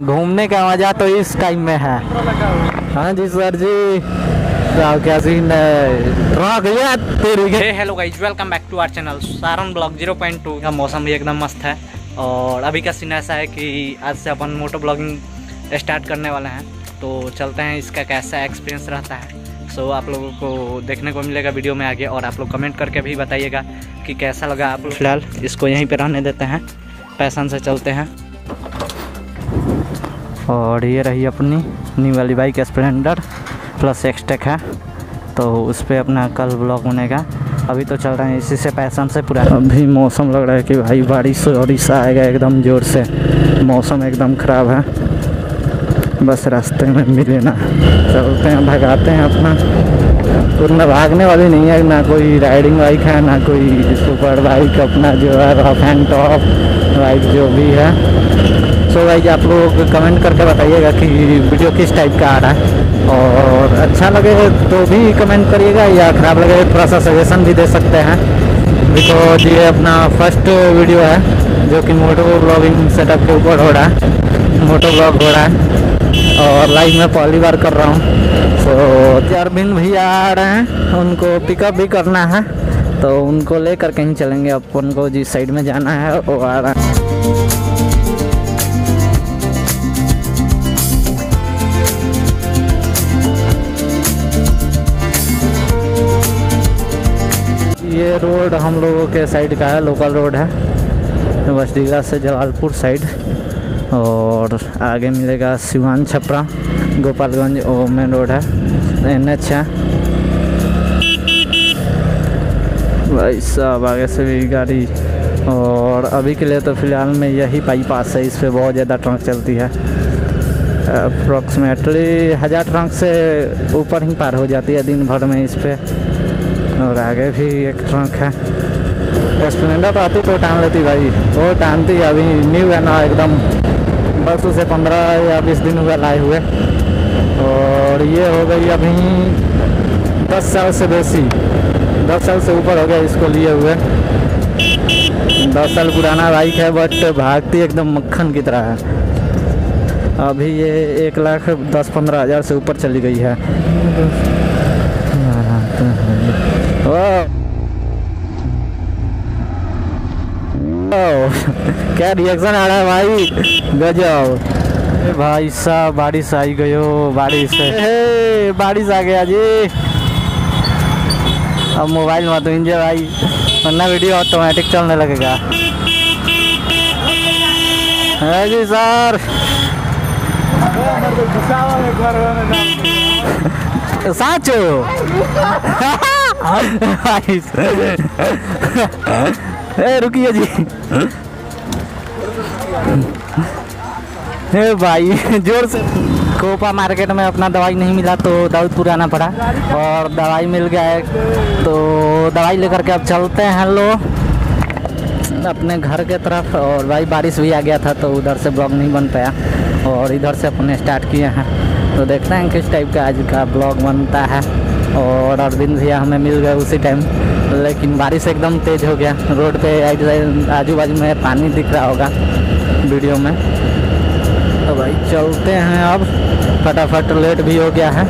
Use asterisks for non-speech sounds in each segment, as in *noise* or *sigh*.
घूमने का मज़ा तो इस टाइम में है। हाँ जी सर जी। क्या सीन है? Hello guys welcome back to our channel Saran blog 0.2 का मौसम भी एकदम मस्त है और अभी का सीन ऐसा है कि आज से अपन मोटो ब्लॉगिंग स्टार्ट करने वाले हैं। तो चलते हैं, इसका कैसा एक्सपीरियंस रहता है। सो आप लोगों को देखने को मिलेगा वीडियो में आगे और आप लोग कमेंट करके भी बताइएगा कि कैसा लगा आप फ़िलहाल, इसको यहीं पे रहने देते हैं। पैसन से चलते हैं। और ये रही अपनी न्यू वाली बाइक स्प्लेंडर प्लस एक्सटेक है। तो उस पर अपना कल ब्लॉग बनेगा अभी तो चल रहे हैं, इसी से पैसन से पूरा। अभी मौसम लग रहा है कि भाई बारिश बारिश आएगा एकदम ज़ोर से। मौसम एकदम ख़राब है। बस रास्ते में मिले ना। चलते हैं, भगाते हैं अपना। उतना भागने वाली नहीं है, ना कोई राइडिंग बाइक है, ना कोई सुपर बाइक अपना जो है रफ एंड टॉप बाइक जो भी है। सो भाई आप लोग कमेंट करके बताइएगा कि वीडियो किस टाइप का आ रहा है। और अच्छा लगे तो भी कमेंट करिएगा या ख़राब लगे थोड़ा सा सजेशन भी दे सकते हैं। बिकॉज़ ये अपना फ़र्स्ट वीडियो है, जो कि मोटो ब्लॉगिंग सेटअप के ऊपर हो रहा है। मोटो ब्लॉग हो रहा है। और लाइव में पहली बार कर रहा हूँ। सो अरविंद भैया आ रहे हैं। उनको पिकअप भी करना है। तो उनको लेकर कहीं चलेंगे। अपन को जिस साइड में जाना है, वो आ रहा है। ये रोड हम लोगों के साइड का है लोकल रोड है। बसडीला से जलालपुर साइड और आगे मिलेगा सिवान छपरा, गोपालगंज वो मेन रोड है। एन एच है। भाई साहब, आगे से भी गाड़ी। और अभी के लिए तो फ़िलहाल में यही बाईपास है, इस पर बहुत ज़्यादा ट्रंक चलती है। अप्रॉक्सीमेटली हज़ार ट्रंक से ऊपर ही पार हो जाती है दिन भर में इस पर और आगे भी एक ट्रक है। स्प्लेंडर तो आती तो टान लेती भाई। वो टानती अभी न्यू है ना एकदम। बस उसे पंद्रह या बीस दिन हुए लाए हुए। और ये हो गई अभी दस साल से बेसी। दस साल से ऊपर हो गया इसको लिए हुए। दस साल पुराना बाइक है बट भागती एकदम मक्खन की तरह है। अभी ये एक लाख दस पंद्रह हज़ार से ऊपर चली गई है। क्या रिएक्शन आ रहा है भाई? गजब। भाई साहब बारिश आई गयो बारिश। बारिश आ गया जी। अब मोबाइल मत इंजे भाई वरना वीडियो ऑटोमेटिक चलने लगेगा। है जी सर। साचो? ए *laughs* *laughs* *laughs* रुकिए जी। ए, भाई, ज़ोर से। कोपा मार्केट में अपना दवाई नहीं मिला तो दाऊदपुर आना पड़ा। और दवाई मिल गया है तो दवाई लेकर के अब चलते हैं लोग अपने घर के तरफ़, और भाई, बारिश भी आ गया था तो उधर से ब्लॉग नहीं बन पाया। और इधर से अपने स्टार्ट किए हैं। तो देखते हैं किस टाइप का आज का ब्लॉग बनता है। और अरविंद भैया हमें मिल गए उसी टाइम लेकिन बारिश एकदम तेज़ हो गया। रोड पे आजू बाजू में पानी दिख रहा होगा वीडियो में। तो भाई चलते हैं अब। फटाफट लेट भी हो गया है।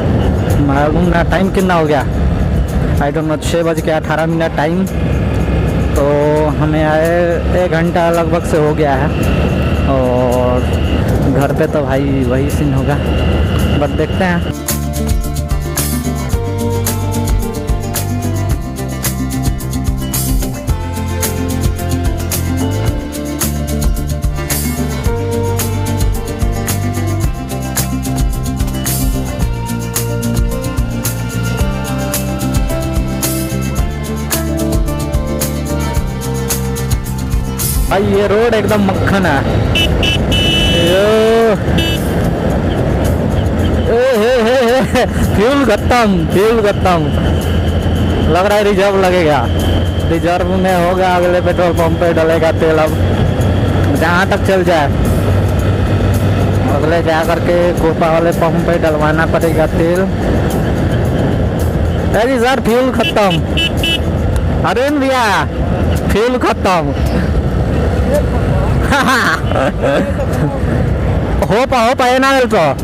मालूम ना टाइम कितना हो गया। आई डोंट नो छः बज के अठारह मिनट टाइम तो हमें आए एक घंटा लगभग से हो गया है। और घर पे तो भाई वही सीन होगा। बट देखते हैं। भाई ये रोड एकदम मक्खन है। फ्यूल खत्म फ्यूल खत्म। लग रहा है रिज़र्व लगेगा। रिज़र्व में होगा अगले पेट्रोल पंप पे डलेगा तेल अब। जहाँ तक चल जाए। अगले जा करके कोपा वाले पंप पे डलवाना पड़ेगा तेल। अरे सर, फ्यूल खत्म। अरे भैया, फ्यूल खत्म। *laughs* हो पा, हो पाए ना तो।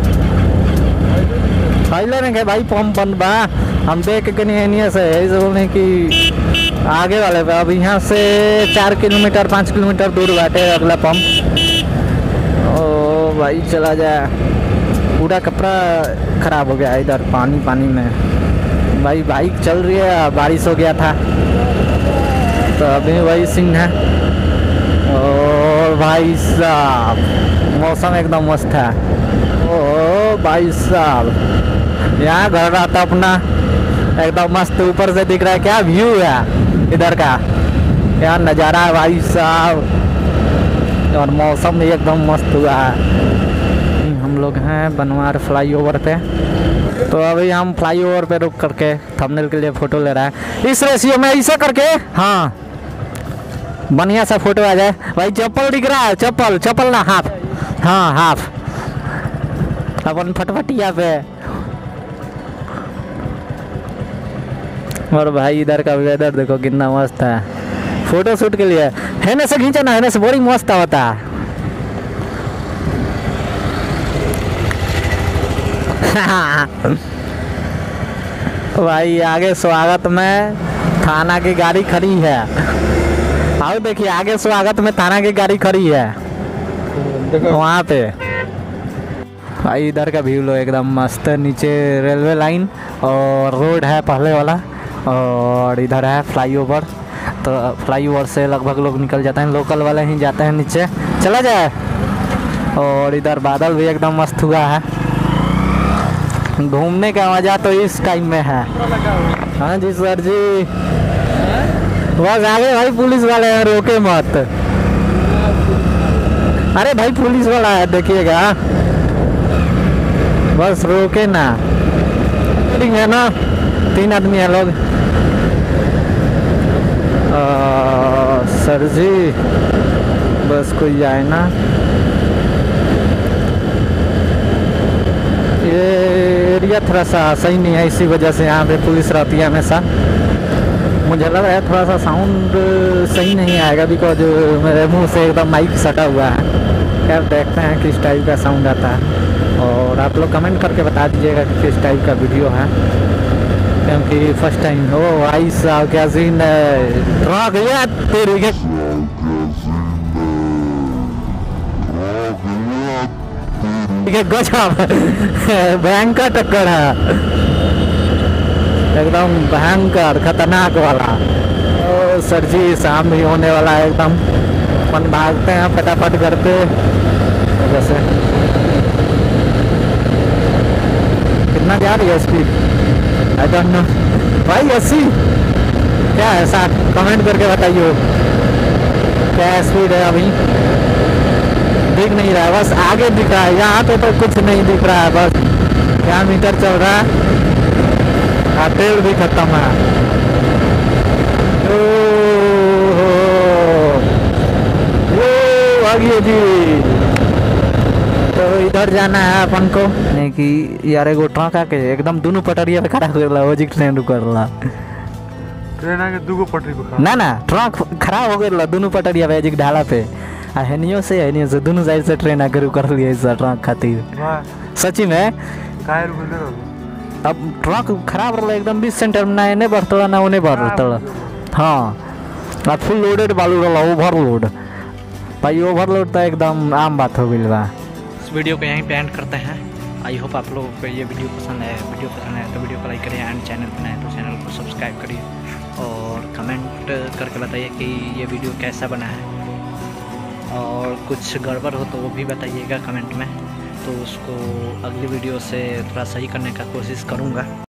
ने के भाई पंप बंद बा। हम देख के नहीं से ऐसे बोले कि आगे वाले पे। अब यहाँ से चार किलोमीटर, पाँच किलोमीटर दूर बाटे अगला पंप ओ भाई, चला जाए पूरा कपड़ा खराब हो गया इधर पानी पानी में। भाई, बाइक चल रही है, बारिश हो गया था। तो अभी वही सीन है। ओ भाई साहब, मौसम एकदम मस्त है। ओ भाई साहब, यहाँ घर रहा था अपना, एकदम मस्त ऊपर से दिख रहा है, क्या व्यू है इधर का? क्या नज़ारा है भाई साहब, और मौसम भी एकदम मस्त हुआ है। हम लोग हैं बनवार फ्लाईओवर पे। तो अभी हम फ्लाईओवर पे रुक करके थंबनेल के लिए फ़ोटो ले रहा है। इस रेशियो में ऐसा करके हाँ। बढ़िया सा फ़ोटो आ जाए। भाई, चप्पल दिख रहा है, चप्पल चप्पल ना, हाफ़। हाँ हाफ़। अपन फटफटिया पे। और भाई, इधर का वेदर देखो कितना मस्त है। फ़ोटो शूट के लिए। है ना से खींचा ना है ना से बड़ी मस्त होता है *laughs* भाई, आगे स्वागत में। थाना की गाड़ी खड़ी है। आओ देखिए आगे स्वागत में थाना की गाड़ी खड़ी है। वहाँ पे। भाई इधर का व्यू लो एकदम मस्त है नीचे रेलवे लाइन और रोड है पहले वाला और इधर है फ्लाईओवर तो फ्लाईओवर से लगभग लोग निकल जाते हैं लोकल वाले ही जाते हैं नीचे। चला जाए। और इधर बादल भी एकदम मस्त हुआ है। घूमने का मज़ा तो इस टाइम में है। हाँ जी सर जी। बस आगे भाई, पुलिस वाले हैं, रोके मत। अरे भाई, पुलिस वाला है, देखिएगा। बस रोके ना। ठीक है ना? तीन आदमी है लोग। सर जी, बस कोई आए ना। ये एरिया थोड़ा सा सही नहीं है, इसी वजह से यहाँ पे पुलिस रहती है हमेशा। मुझे लग रहा है थोड़ा सा साउंड सही नहीं आएगा बिकॉज़ मेरे मुँह से एकदम माइक सटा हुआ है। खैर, देखते हैं किस टाइप का साउंड आता है। और आप लोग कमेंट करके बता दीजिएगा कि किस टाइप का वीडियो है। क्योंकि फ़र्स्ट टाइम हो आई साहब, क्या सीन है? *laughs* भयंकर टक्कर है। एकदम भयंकर, खतरनाक वाला। ओ, सर जी, शाम भी होने वाला है एकदम। अपन भागते हैं, फटाफट करते जैसे। कितना जा रही है स्पीड आई डोंट नो भाई, अस्सी? क्या है साठ कमेंट करके बताइए क्या स्पीड है अभी? दिख नहीं रहा है, बस आगे दिख रहा है। यहाँ पे तो कुछ नहीं दिख रहा है, बस। क्या मीटर चल रहा है? और तेल भी खत्म है ओ, हो, ओ, भागिए जी तो इधर जाना है अपन को नहीं कि यार एगो ट्रक आके एकदम दोनों पटरिया पे खड़ा कर रहा वो ट्रेन रुक रहा ट्रेन आके दूगो पटरी पे ना ना ट्रक खराब हो गया दोनों पटरिया पे एजिक ढाला पे। आ हेनियो से हेनियो से दोनों साइड से ट्रेन आके रुक रही है इस ट्रक खातिर। सची में? अब ट्रक खराब रहा एकदम बीस सेंटर में ना एने बढ़ता ना बढ़ता। हाँ अब फुल लोडेड बालू रहा ओवरलोड भाई ओवरलोड तो एकदम आम बात हो गई बा। इस वीडियो को यहीं पे एंड करते हैं। आई होप आप लोगों को ये वीडियो पसंद आया वीडियो पसंद आया तो वीडियो को लाइक करिए एंड चैनल पर नए तो चैनल को सब्सक्राइब करिए। और कमेंट करके बताइए कि ये वीडियो कैसा बना है। और कुछ गड़बड़ हो तो वो भी बताइएगा कमेंट में। तो उसको अगली वीडियो से थोड़ा सही करने का कोशिश करूँगा।